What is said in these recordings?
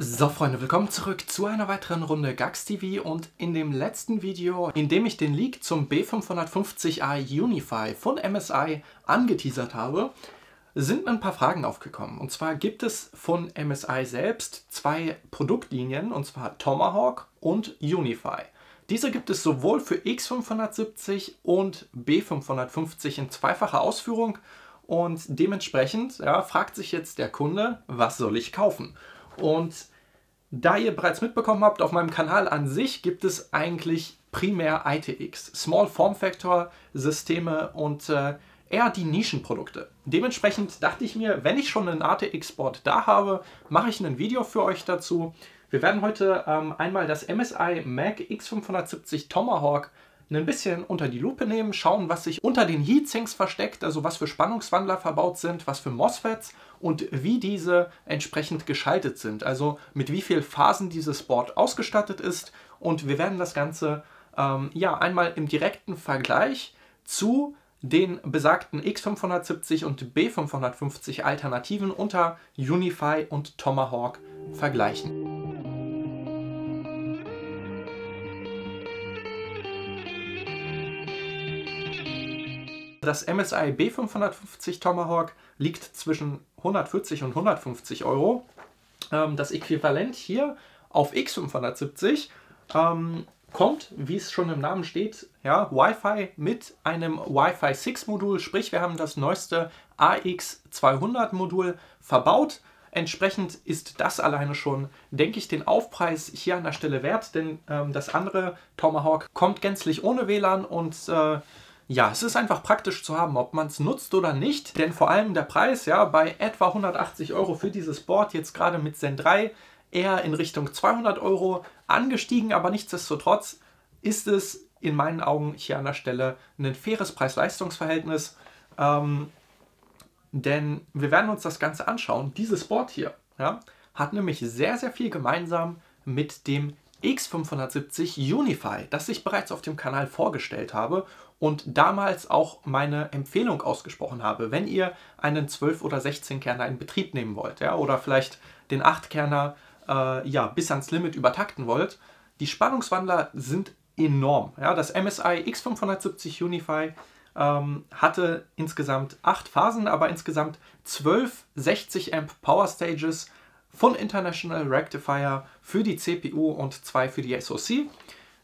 So Freunde, willkommen zurück zu einer weiteren Runde Gax TV und in dem letzten Video, in dem ich den Leak zum B550i Unify von MSI angeteasert habe, sind ein paar Fragen aufgekommen. Und zwar gibt es von MSI selbst zwei Produktlinien, und zwar Tomahawk und Unify. Diese gibt es sowohl für X570 und B550 in zweifacher Ausführung und dementsprechend ja, fragt sich jetzt der Kunde, was soll ich kaufen? Und da ihr bereits mitbekommen habt, auf meinem Kanal an sich gibt es eigentlich primär ITX, Small Form Factor Systeme und äh, eher die Nischenprodukte. Dementsprechend dachte ich mir, wenn ich schon einen ATX-Board da habe, mache ich ein Video für euch dazu. Wir werden heute ähm, einmal das MSI Mac X570 Tomahawk ein bisschen unter die Lupe nehmen, schauen, was sich unter den Heatsinks versteckt, also was für Spannungswandler verbaut sind, was für MOSFETs und wie diese entsprechend geschaltet sind, also mit wie vielen Phasen dieses Board ausgestattet ist und wir werden das Ganze ähm, ja einmal im direkten Vergleich zu den besagten X570 und B550 Alternativen unter Unify und Tomahawk vergleichen. Das MSI B550 Tomahawk liegt zwischen 140 und 150 Euro. Ähm, das Äquivalent hier auf X570 ähm, kommt, wie es schon im Namen steht, ja, Wi-Fi mit einem Wi-Fi 6 Modul, sprich wir haben das neueste AX200 Modul verbaut. Entsprechend ist das alleine schon, denke ich, den Aufpreis hier an der Stelle wert, denn ähm, das andere Tomahawk kommt gänzlich ohne WLAN und äh, ja, es ist einfach praktisch zu haben, ob man es nutzt oder nicht, denn vor allem der Preis, ja, bei etwa 180 Euro für dieses Board, jetzt gerade mit Zen 3, eher in Richtung 200 Euro angestiegen, aber nichtsdestotrotz ist es in meinen Augen hier an der Stelle ein faires Preis-Leistungs-Verhältnis, ähm, denn wir werden uns das Ganze anschauen. Dieses Board hier ja, hat nämlich sehr, sehr viel gemeinsam mit dem X570 Unify, das ich bereits auf dem Kanal vorgestellt habe und damals auch meine Empfehlung ausgesprochen habe, wenn ihr einen 12 oder 16 Kerner in Betrieb nehmen wollt, ja, oder vielleicht den 8 Kerner äh, ja, bis ans Limit übertakten wollt. Die Spannungswandler sind enorm. Ja, das MSI X570 Unify ähm, hatte insgesamt 8 Phasen, aber insgesamt 12 60 Amp Power Stages von International Rectifier für die CPU und zwei für die SoC.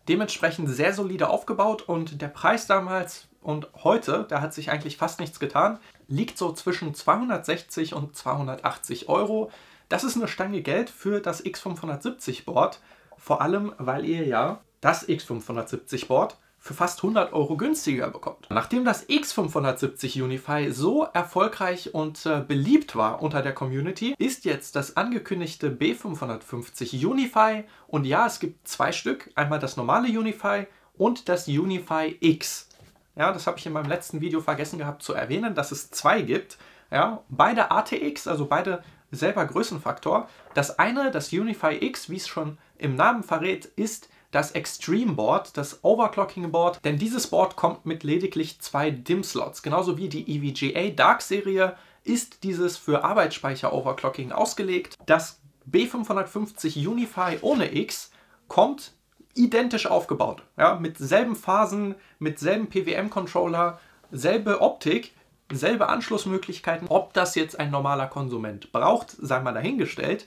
Dementsprechend sehr solide aufgebaut und der Preis damals und heute, da hat sich eigentlich fast nichts getan, liegt so zwischen 260 und 280 Euro. Das ist eine Stange Geld für das X570 Board, vor allem weil ihr ja das X570 Board für fast 100 Euro günstiger bekommt. Nachdem das X570 Unify so erfolgreich und äh, beliebt war unter der Community, ist jetzt das angekündigte B550 Unify und ja, es gibt zwei Stück, einmal das normale Unify und das Unify X. Ja, das habe ich in meinem letzten Video vergessen gehabt zu erwähnen, dass es zwei gibt. Ja, beide ATX, also beide selber Größenfaktor. Das eine, das Unify X, wie es schon im Namen verrät, ist das Extreme Board, das Overclocking Board, denn dieses Board kommt mit lediglich zwei DIMM-Slots. Genauso wie die EVGA Dark Serie ist dieses für Arbeitsspeicher-Overclocking ausgelegt. Das B550 Unify ohne X kommt identisch aufgebaut. Ja, mit selben Phasen, mit selben PWM-Controller, selbe Optik, selbe Anschlussmöglichkeiten. Ob das jetzt ein normaler Konsument braucht, sei mal dahingestellt.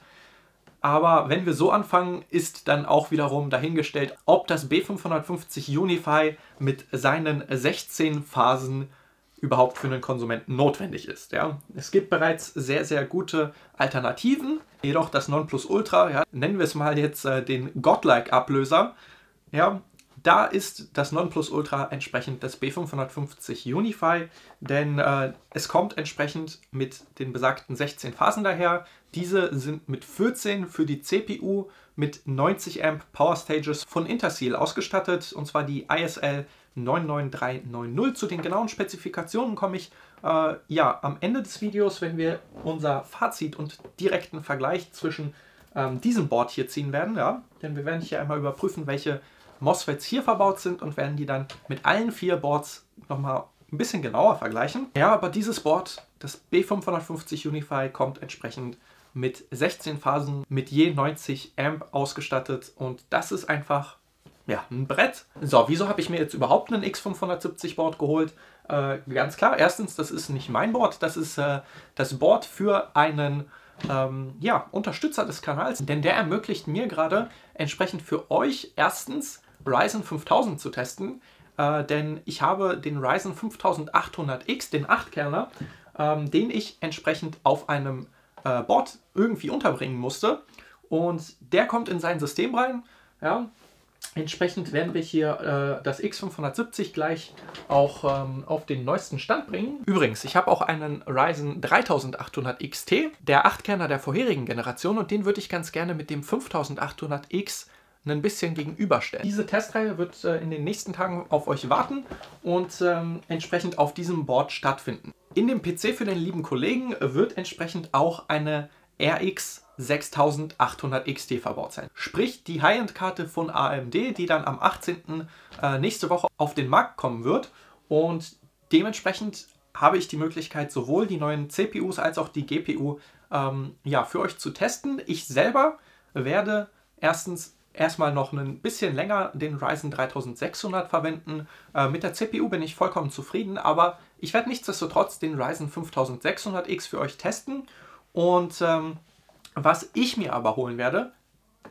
Aber wenn wir so anfangen, ist dann auch wiederum dahingestellt, ob das B550 Unify mit seinen 16 Phasen überhaupt für einen Konsumenten notwendig ist. Ja. Es gibt bereits sehr, sehr gute Alternativen, jedoch das Nonplusultra, ja, nennen wir es mal jetzt äh, den Godlike-Ablöser, ja, da ist das Nonplusultra entsprechend das B550 Unify, denn äh, es kommt entsprechend mit den besagten 16 Phasen daher. Diese sind mit 14 für die CPU mit 90 Amp Power Stages von Interseal ausgestattet, und zwar die ISL 99390. Zu den genauen Spezifikationen komme ich äh, ja am Ende des Videos, wenn wir unser Fazit und direkten Vergleich zwischen ähm, diesem Board hier ziehen werden. Ja? Denn wir werden hier einmal überprüfen, welche MOSFETs hier verbaut sind und werden die dann mit allen vier Boards nochmal ein bisschen genauer vergleichen. Ja, aber dieses Board, das B550 Unify, kommt entsprechend mit 16 Phasen, mit je 90 Amp ausgestattet und das ist einfach ja, ein Brett. So, wieso habe ich mir jetzt überhaupt einen X570 Board geholt? Äh, ganz klar, erstens, das ist nicht mein Board, das ist äh, das Board für einen ähm, ja, Unterstützer des Kanals, denn der ermöglicht mir gerade entsprechend für euch erstens Ryzen 5000 zu testen, äh, denn ich habe den Ryzen 5800X, den 8-Kerner, ähm, den ich entsprechend auf einem äh, Board irgendwie unterbringen musste und der kommt in sein System rein. Ja, Entsprechend werden wir hier äh, das X570 gleich auch ähm, auf den neuesten Stand bringen. Übrigens, ich habe auch einen Ryzen 3800 XT, der 8-Kerner der vorherigen Generation und den würde ich ganz gerne mit dem 5800X ein bisschen gegenüberstellen. Diese Testreihe wird äh, in den nächsten Tagen auf euch warten und ähm, entsprechend auf diesem Board stattfinden. In dem PC für den lieben Kollegen wird entsprechend auch eine RX 6800 XT verbaut sein. Sprich, die High-End-Karte von AMD, die dann am 18. Äh, nächste Woche auf den Markt kommen wird. Und dementsprechend habe ich die Möglichkeit, sowohl die neuen CPUs als auch die GPU ähm, ja, für euch zu testen. Ich selber werde erstens erstmal noch ein bisschen länger den Ryzen 3600 verwenden. Äh, mit der CPU bin ich vollkommen zufrieden, aber ich werde nichtsdestotrotz den Ryzen 5600X für euch testen und ähm, was ich mir aber holen werde,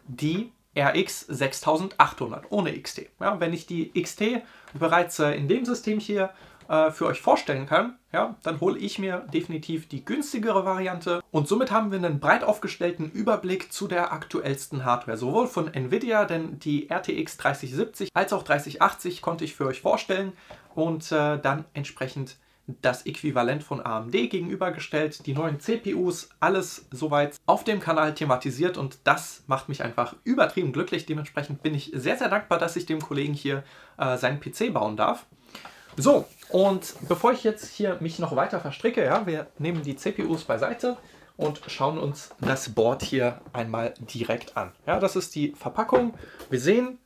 die RX 6800 ohne XT. Ja, wenn ich die XT bereits äh, in dem System hier äh, für euch vorstellen kann, ja, dann hole ich mir definitiv die günstigere Variante und somit haben wir einen breit aufgestellten Überblick zu der aktuellsten Hardware, sowohl von Nvidia, denn die RTX 3070 als auch 3080 konnte ich für euch vorstellen und äh, dann entsprechend das Äquivalent von AMD gegenübergestellt, die neuen CPUs, alles soweit auf dem Kanal thematisiert und das macht mich einfach übertrieben glücklich. Dementsprechend bin ich sehr, sehr dankbar, dass ich dem Kollegen hier äh, seinen PC bauen darf. So, und bevor ich jetzt hier mich noch weiter verstricke, ja, wir nehmen die CPUs beiseite und schauen uns das Board hier einmal direkt an. Ja, das ist die Verpackung. Wir sehen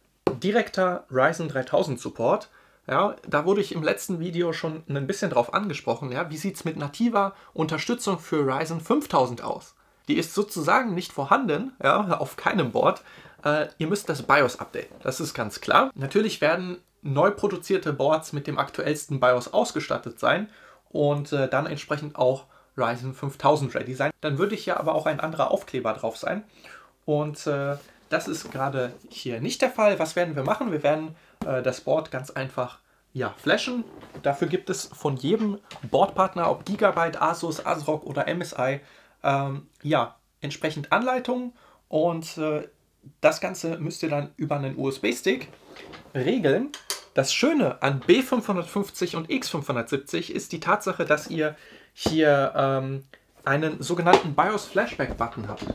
direkter Ryzen 3000 Support. Ja, da wurde ich im letzten Video schon ein bisschen drauf angesprochen. Ja, wie sieht es mit nativer Unterstützung für Ryzen 5000 aus? Die ist sozusagen nicht vorhanden, ja, auf keinem Board. Äh, ihr müsst das BIOS updaten, das ist ganz klar. Natürlich werden neu produzierte Boards mit dem aktuellsten BIOS ausgestattet sein und äh, dann entsprechend auch Ryzen 5000 ready sein. Dann würde hier aber auch ein anderer Aufkleber drauf sein. Und äh, das ist gerade hier nicht der Fall. Was werden wir machen? Wir werden äh, das Board ganz einfach ja, flashen. Dafür gibt es von jedem Boardpartner, ob Gigabyte, Asus, ASRock oder MSI, ähm, ja, entsprechend Anleitungen und äh, das Ganze müsst ihr dann über einen USB-Stick regeln. Das Schöne an B550 und X570 ist die Tatsache, dass ihr hier ähm, einen sogenannten BIOS Flashback Button habt.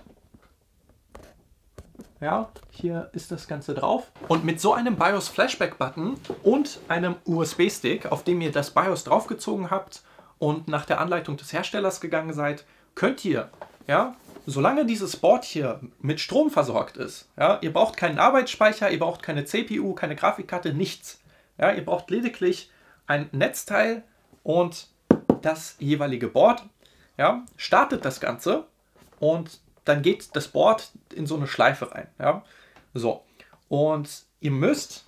Ja, hier ist das Ganze drauf. Und mit so einem BIOS Flashback Button und einem USB-Stick, auf dem ihr das BIOS draufgezogen habt und nach der Anleitung des Herstellers gegangen seid, könnt ihr, ja, solange dieses Board hier mit Strom versorgt ist, ja, ihr braucht keinen Arbeitsspeicher, ihr braucht keine CPU, keine Grafikkarte, nichts. Ja, ihr braucht lediglich ein Netzteil und das jeweilige Board. Ja, startet das Ganze und dann geht das Board in so eine Schleife rein. Ja? So. Und ihr müsst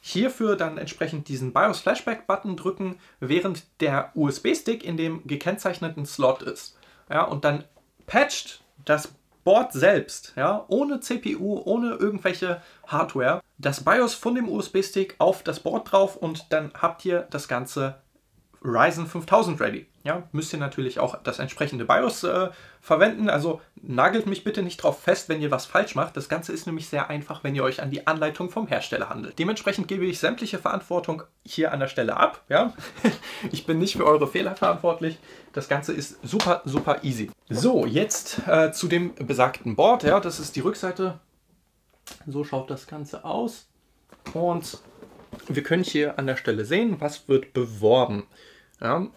hierfür dann entsprechend diesen BIOS Flashback Button drücken, während der USB-Stick in dem gekennzeichneten Slot ist. Ja, und dann patcht das Board selbst, ja, ohne CPU, ohne irgendwelche Hardware, das BIOS von dem USB-Stick auf das Board drauf und dann habt ihr das Ganze Ryzen 5000 ready. Ja, müsst ihr natürlich auch das entsprechende BIOS äh, verwenden. Also nagelt mich bitte nicht drauf fest, wenn ihr was falsch macht. Das Ganze ist nämlich sehr einfach, wenn ihr euch an die Anleitung vom Hersteller handelt. Dementsprechend gebe ich sämtliche Verantwortung hier an der Stelle ab. Ja? ich bin nicht für eure Fehler verantwortlich. Das Ganze ist super, super easy. So, jetzt äh, zu dem besagten Board. Ja, das ist die Rückseite. So schaut das Ganze aus. Und wir können hier an der Stelle sehen, was wird beworben. Ja,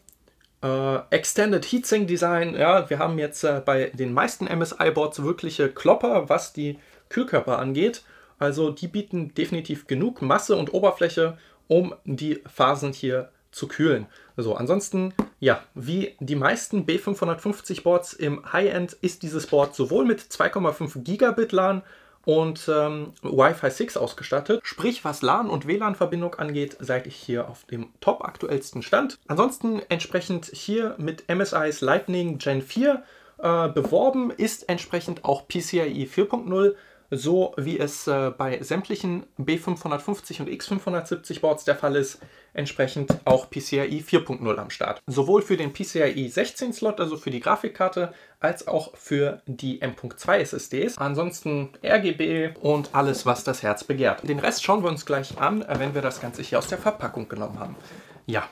äh, Extended Heatsink Design, ja, wir haben jetzt äh, bei den meisten MSI-Boards wirkliche Klopper, was die Kühlkörper angeht. Also die bieten definitiv genug Masse und Oberfläche, um die Phasen hier zu kühlen. So, ansonsten, ja, wie die meisten B550 Boards im High-End ist dieses Board sowohl mit 2,5 Gigabit LAN und ähm, Wi-Fi 6 ausgestattet. Sprich, was LAN und WLAN-Verbindung angeht, seid ich hier auf dem top aktuellsten Stand. Ansonsten entsprechend hier mit MSI's Lightning Gen 4 äh, beworben ist entsprechend auch PCIe 4.0 so wie es äh, bei sämtlichen B550 und X570 Boards der Fall ist, entsprechend auch PCIe 4.0 am Start. Sowohl für den PCIe 16 Slot, also für die Grafikkarte, als auch für die M.2 SSDs. Ansonsten RGB und alles, was das Herz begehrt. Den Rest schauen wir uns gleich an, wenn wir das Ganze hier aus der Verpackung genommen haben. Ja.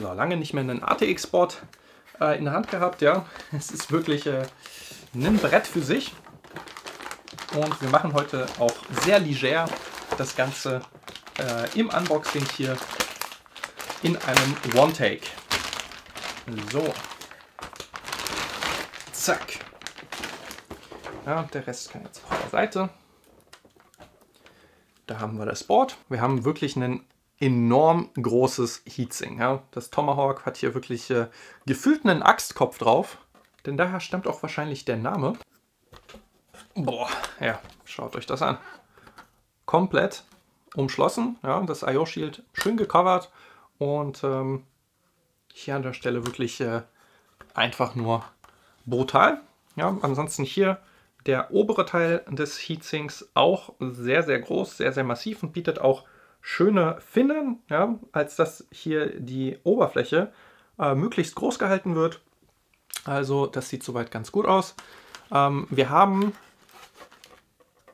So, lange nicht mehr einen ATX-Board äh, in der Hand gehabt. Ja, es ist wirklich äh, ein Brett für sich. Und wir machen heute auch sehr leger das Ganze äh, im Unboxing hier in einem One-Take. So. Zack. Ja, der Rest kann jetzt auf der Seite. Da haben wir das Board. Wir haben wirklich einen enorm großes Heatsink. Ja. Das Tomahawk hat hier wirklich äh, gefühlt einen Axtkopf drauf, denn daher stammt auch wahrscheinlich der Name. Boah, ja, schaut euch das an. Komplett umschlossen, ja, das IO-Shield schön gecovert und ähm, hier an der Stelle wirklich äh, einfach nur brutal. Ja, ansonsten hier der obere Teil des Heatsinks auch sehr, sehr groß, sehr, sehr massiv und bietet auch schöner finden, ja, als dass hier die Oberfläche äh, möglichst groß gehalten wird. Also das sieht soweit ganz gut aus. Ähm, wir haben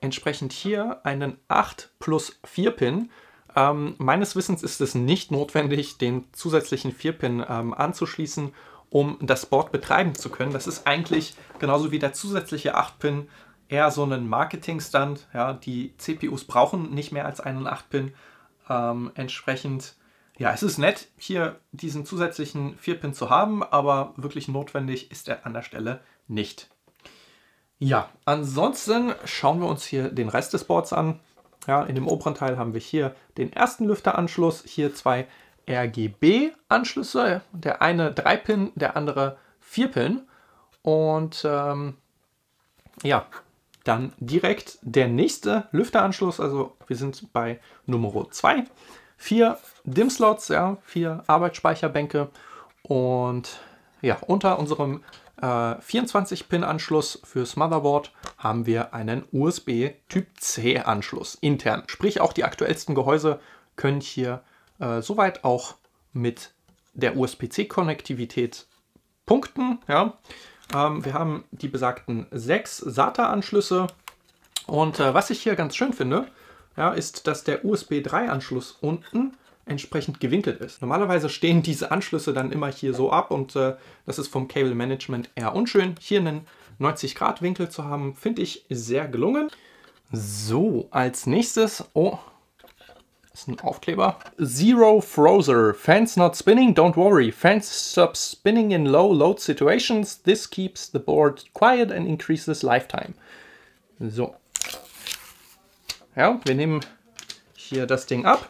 entsprechend hier einen 8 plus 4 Pin. Ähm, meines Wissens ist es nicht notwendig, den zusätzlichen 4 Pin ähm, anzuschließen, um das Board betreiben zu können. Das ist eigentlich genauso wie der zusätzliche 8 Pin eher so ein Marketing-Stunt. Ja, die CPUs brauchen nicht mehr als einen 8 Pin ähm, entsprechend, ja, es ist nett, hier diesen zusätzlichen 4-Pin zu haben, aber wirklich notwendig ist er an der Stelle nicht. Ja, ansonsten schauen wir uns hier den Rest des Boards an. Ja, in dem oberen Teil haben wir hier den ersten Lüfteranschluss, hier zwei RGB-Anschlüsse, der eine 3-Pin, der andere 4-Pin. Und ähm, ja, dann direkt der nächste Lüfteranschluss, also wir sind bei Nummer 2. Vier DIM-Slots, ja, vier Arbeitsspeicherbänke und ja, unter unserem äh, 24-Pin-Anschluss fürs Motherboard haben wir einen USB Typ C-Anschluss intern. Sprich, auch die aktuellsten Gehäuse können hier äh, soweit auch mit der USB-C-Konnektivität punkten. Ja. Ähm, wir haben die besagten sechs SATA-Anschlüsse. Und äh, was ich hier ganz schön finde, ja, ist, dass der USB 3-Anschluss unten entsprechend gewinkelt ist. Normalerweise stehen diese Anschlüsse dann immer hier so ab und äh, das ist vom Cable Management eher unschön. Hier einen 90 Grad Winkel zu haben, finde ich sehr gelungen. So, als nächstes, oh, ist ein Aufkleber. Zero Frozer. Fans not spinning? Don't worry. Fans stop spinning in low load situations. This keeps the board quiet and increases lifetime. So. Ja, wir nehmen hier das Ding ab.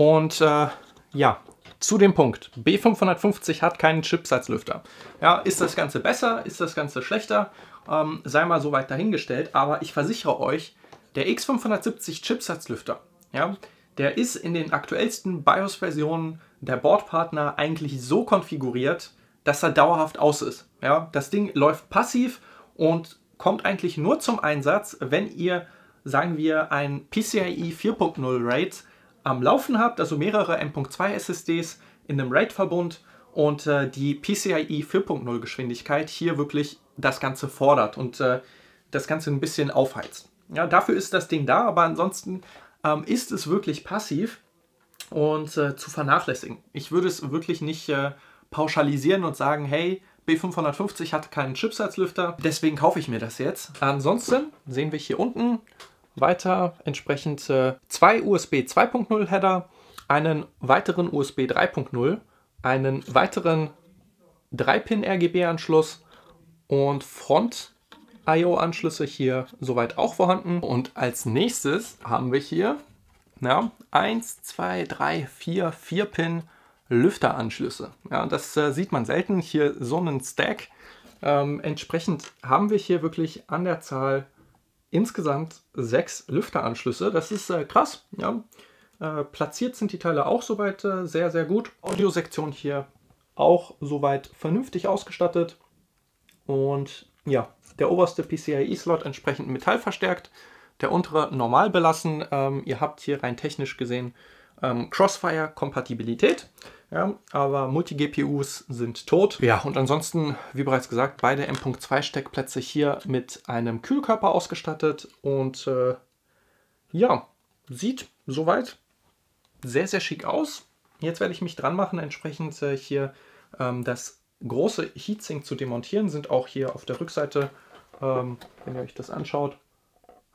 Und äh, ja, zu dem Punkt. B550 hat keinen Chipsatzlüfter. Ja, ist das Ganze besser? Ist das Ganze schlechter? Ähm, sei mal so weit dahingestellt. Aber ich versichere euch, der X570 Chipsatzlüfter, ja, der ist in den aktuellsten BIOS-Versionen der Bordpartner eigentlich so konfiguriert, dass er dauerhaft aus ist. Ja, das Ding läuft passiv und kommt eigentlich nur zum Einsatz, wenn ihr, sagen wir, ein PCIe 4.0 RAID am Laufen habt, also mehrere M.2 SSDs in einem RAID-Verbund und äh, die PCIe 4.0 Geschwindigkeit hier wirklich das Ganze fordert und äh, das Ganze ein bisschen aufheizt. Ja, dafür ist das Ding da, aber ansonsten ähm, ist es wirklich passiv und äh, zu vernachlässigen. Ich würde es wirklich nicht äh, pauschalisieren und sagen, hey, B550 hat keinen Chipsatzlüfter, deswegen kaufe ich mir das jetzt. Ansonsten sehen wir hier unten weiter entsprechend äh, zwei USB 2.0 Header, einen weiteren USB 3.0, einen weiteren 3-Pin RGB-Anschluss und Front IO-Anschlüsse hier soweit auch vorhanden. Und als nächstes haben wir hier Ja, 1, 2, 3, 4, 4 Pin Lüfteranschlüsse. Ja, das äh, sieht man selten. Hier so einen Stack. Ähm, entsprechend haben wir hier wirklich an der Zahl insgesamt sechs Lüfteranschlüsse. Das ist äh, krass. Ja. Äh, platziert sind die Teile auch soweit äh, sehr, sehr gut. Audiosektion hier auch soweit vernünftig ausgestattet. Und ja, der oberste PCIe-Slot entsprechend metallverstärkt, der untere normal belassen. Ähm, ihr habt hier rein technisch gesehen ähm, Crossfire-Kompatibilität. Ja, aber Multi-GPUs sind tot. Ja, und ansonsten, wie bereits gesagt, beide M.2-Steckplätze hier mit einem Kühlkörper ausgestattet. Und äh, ja, sieht soweit sehr, sehr schick aus. Jetzt werde ich mich dran machen, entsprechend äh, hier ähm, das große Heatsink zu demontieren. Sind auch hier auf der Rückseite, ähm, wenn ihr euch das anschaut,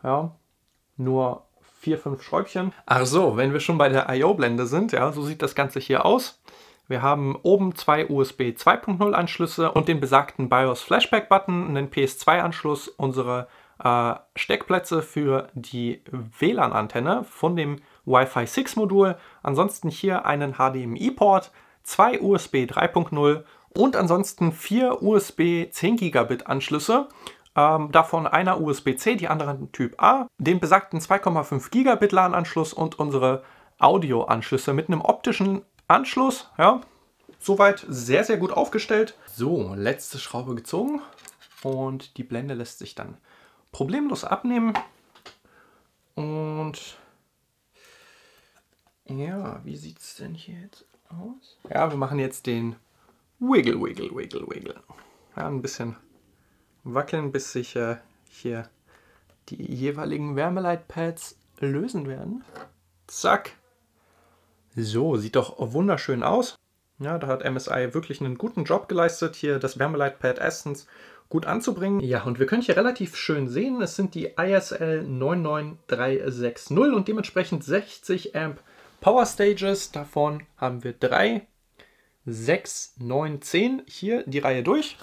ja, nur vier, fünf Schräubchen. Ach so, wenn wir schon bei der I.O.-Blende sind, ja, so sieht das Ganze hier aus. Wir haben oben zwei USB 2.0 Anschlüsse und den besagten BIOS Flashback Button, einen PS2 Anschluss, unsere äh, Steckplätze für die WLAN-Antenne von dem Wi-Fi 6 Modul. Ansonsten hier einen HDMI-Port, zwei USB 3.0 und ansonsten vier USB 10 Gigabit Anschlüsse ähm, davon einer USB-C, die anderen Typ A, den besagten 2,5 Gigabit LAN-Anschluss und unsere Audio-Anschlüsse mit einem optischen Anschluss. Ja, soweit sehr, sehr gut aufgestellt. So, letzte Schraube gezogen und die Blende lässt sich dann problemlos abnehmen. Und ja, wie sieht es denn hier jetzt aus? Ja, wir machen jetzt den Wiggle, Wiggle, Wiggle, Wiggle. Ja, ein bisschen wackeln, bis sich äh, hier die jeweiligen Wärmeleitpads lösen werden. Zack. So, sieht doch wunderschön aus. Ja, da hat MSI wirklich einen guten Job geleistet, hier das Wärmeleitpad erstens gut anzubringen. Ja, und wir können hier relativ schön sehen, es sind die ISL 99360 und dementsprechend 60 Amp Power Stages. Davon haben wir drei, sechs, neun, zehn. Hier die Reihe durch.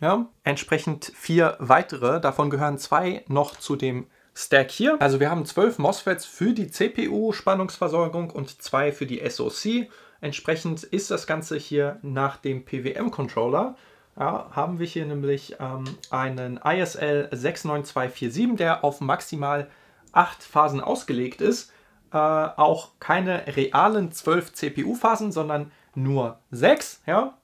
Ja, entsprechend vier weitere. Davon gehören zwei noch zu dem Stack hier. Also wir haben zwölf MOSFETs für die CPU-Spannungsversorgung und zwei für die SoC. Entsprechend ist das Ganze hier nach dem PWM-Controller. Ja, haben wir hier nämlich ähm, einen ISL 69247, der auf maximal acht Phasen ausgelegt ist. Äh, auch keine realen zwölf CPU-Phasen, sondern nur sechs. Ja?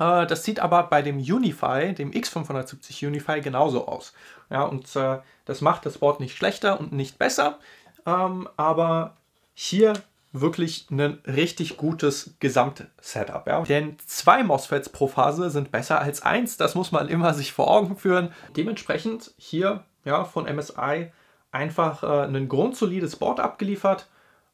Äh, das sieht aber bei dem Unify, dem X570 Unify, genauso aus. Ja, und äh, das macht das Board nicht schlechter und nicht besser, ähm, aber hier wirklich ein richtig gutes Gesamtsetup. Ja? Denn zwei MOSFETs pro Phase sind besser als eins. Das muss man immer sich vor Augen führen. Dementsprechend hier ja, von MSI einfach äh, ein grundsolides Board abgeliefert.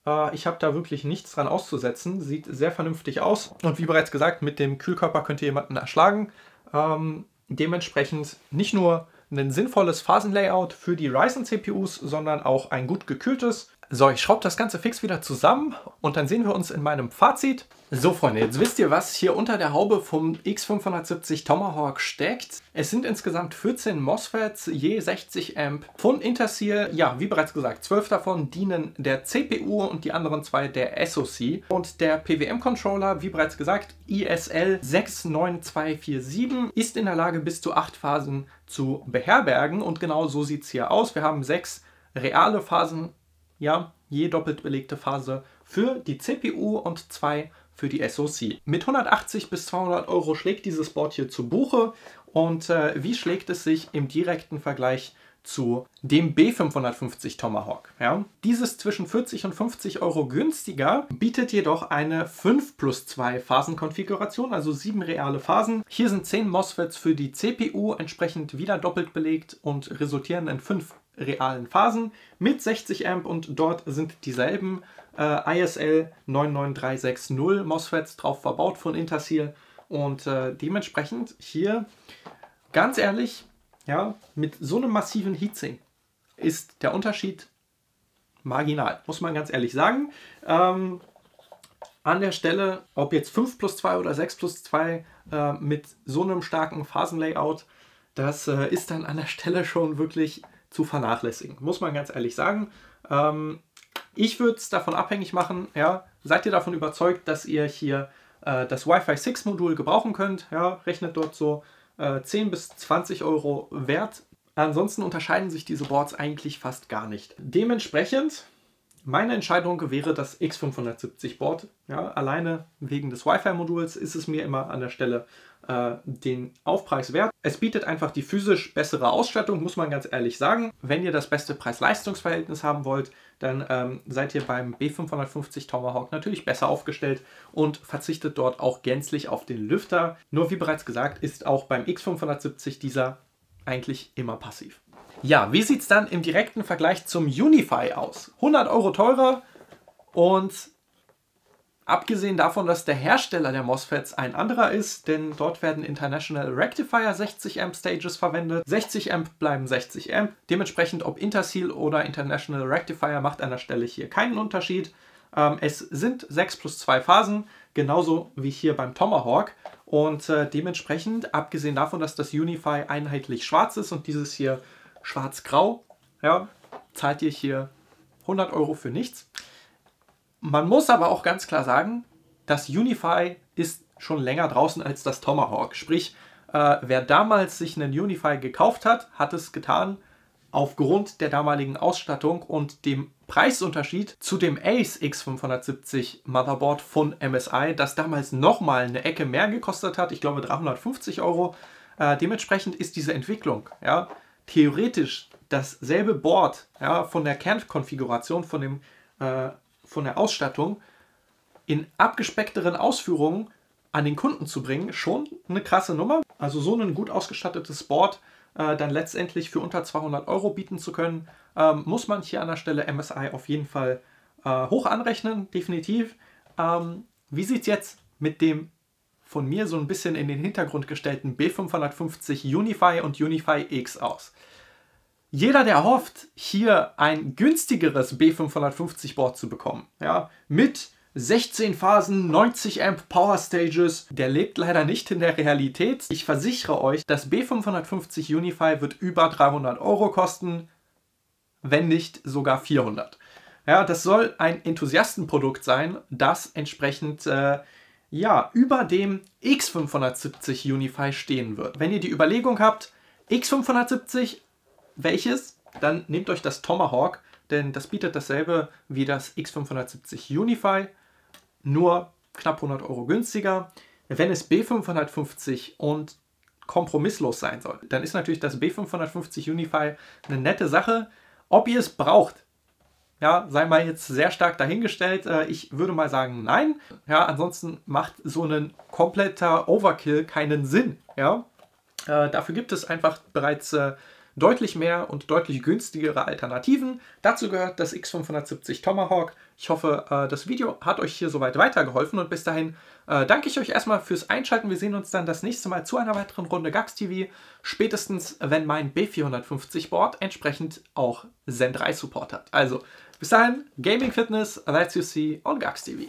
Äh, ich habe da wirklich nichts dran auszusetzen. Sieht sehr vernünftig aus. Und wie bereits gesagt, mit dem Kühlkörper könnt ihr jemanden erschlagen. Ähm, dementsprechend nicht nur ein sinnvolles Phasenlayout für die Ryzen CPUs, sondern auch ein gut gekühltes. So, ich schraube das Ganze fix wieder zusammen und dann sehen wir uns in meinem Fazit. So Freunde, jetzt wisst ihr, was hier unter der Haube vom X570 Tomahawk steckt. Es sind insgesamt 14 MOSFETs, je 60 Amp von Interseal. Ja, wie bereits gesagt, 12 davon dienen der CPU und die anderen zwei der SoC. Und der PWM-Controller, wie bereits gesagt, ISL 69247, ist in der Lage bis zu 8 Phasen zu beherbergen. Und genau so sieht es hier aus. Wir haben 6 reale Phasen, ja, je doppelt belegte Phase für die CPU und 2 für die SoC. Mit 180 bis 200 Euro schlägt dieses Board hier zu Buche und äh, wie schlägt es sich im direkten Vergleich zu dem B550 Tomahawk. Ja? Dieses zwischen 40 und 50 Euro günstiger bietet jedoch eine 5 plus 2 Phasenkonfiguration, also 7 reale Phasen. Hier sind 10 MOSFETs für die CPU entsprechend wieder doppelt belegt und resultieren in 5 realen Phasen mit 60 Amp und dort sind dieselben äh, ISL 99360 MOSFETs drauf verbaut von Interseal und äh, dementsprechend hier ganz ehrlich, ja, mit so einem massiven Heatsink ist der Unterschied marginal, muss man ganz ehrlich sagen. Ähm, an der Stelle, ob jetzt 5 plus 2 oder 6 plus 2 äh, mit so einem starken Phasenlayout, das äh, ist dann an der Stelle schon wirklich zu vernachlässigen, muss man ganz ehrlich sagen. Ähm, ich würde es davon abhängig machen, ja, seid ihr davon überzeugt, dass ihr hier äh, das Wi-Fi 6 Modul gebrauchen könnt, ja, rechnet dort so äh, 10 bis 20 Euro wert. Ansonsten unterscheiden sich diese Boards eigentlich fast gar nicht. Dementsprechend meine Entscheidung wäre das X570 Board. Ja, alleine wegen des Wi-Fi-Moduls ist es mir immer an der Stelle äh, den Aufpreis wert. Es bietet einfach die physisch bessere Ausstattung, muss man ganz ehrlich sagen. Wenn ihr das beste Preis-Leistungs-Verhältnis haben wollt, dann ähm, seid ihr beim B550 Tomahawk natürlich besser aufgestellt und verzichtet dort auch gänzlich auf den Lüfter. Nur wie bereits gesagt, ist auch beim X570 dieser eigentlich immer passiv. Ja, wie sieht es dann im direkten Vergleich zum Unify aus? 100 Euro teurer und abgesehen davon, dass der Hersteller der MOSFETs ein anderer ist, denn dort werden International Rectifier 60 Amp Stages verwendet. 60 Amp bleiben 60 Amp. Dementsprechend, ob Interseal oder International Rectifier macht an der Stelle hier keinen Unterschied. Ähm, es sind 6 plus 2 Phasen, genauso wie hier beim Tomahawk. Und äh, dementsprechend, abgesehen davon, dass das Unify einheitlich schwarz ist und dieses hier schwarz-grau, ja, zahlt ihr hier 100 Euro für nichts. Man muss aber auch ganz klar sagen, das Unify ist schon länger draußen als das Tomahawk. Sprich, äh, wer damals sich einen Unify gekauft hat, hat es getan aufgrund der damaligen Ausstattung und dem Preisunterschied zu dem Ace X570 Motherboard von MSI, das damals nochmal eine Ecke mehr gekostet hat, ich glaube 350 Euro. Äh, dementsprechend ist diese Entwicklung, ja, theoretisch dasselbe Board ja, von der Kernkonfiguration, von, dem, äh, von der Ausstattung in abgespeckteren Ausführungen an den Kunden zu bringen, schon eine krasse Nummer. Also so ein gut ausgestattetes Board äh, dann letztendlich für unter 200 Euro bieten zu können, ähm, muss man hier an der Stelle MSI auf jeden Fall äh, hoch anrechnen, definitiv. Ähm, wie sieht es jetzt mit dem von mir so ein bisschen in den Hintergrund gestellten B550 Unify und Unify X aus. Jeder, der hofft, hier ein günstigeres B550 Board zu bekommen, ja, mit 16 Phasen, 90 Amp Power Stages, der lebt leider nicht in der Realität. Ich versichere euch, das B550 Unify wird über 300 Euro kosten, wenn nicht sogar 400. Ja, das soll ein Enthusiastenprodukt sein, das entsprechend äh, ja, über dem X570 Unify stehen wird. Wenn ihr die Überlegung habt, X570, welches? Dann nehmt euch das Tomahawk, denn das bietet dasselbe wie das X570 Unify, nur knapp 100 Euro günstiger. Wenn es B550 und kompromisslos sein soll, dann ist natürlich das B550 Unify eine nette Sache. Ob ihr es braucht, ja, sei mal jetzt sehr stark dahingestellt. Äh, ich würde mal sagen, nein. Ja, ansonsten macht so ein kompletter Overkill keinen Sinn. Ja, äh, dafür gibt es einfach bereits äh, deutlich mehr und deutlich günstigere Alternativen. Dazu gehört das X570 Tomahawk. Ich hoffe, das Video hat euch hier soweit weitergeholfen und bis dahin danke ich euch erstmal fürs Einschalten. Wir sehen uns dann das nächste Mal zu einer weiteren Runde GAX TV. Spätestens, wenn mein B450 Board entsprechend auch Zen 3 Support hat. Also, bis dahin, Gaming Fitness, Let's You See und GaxTV.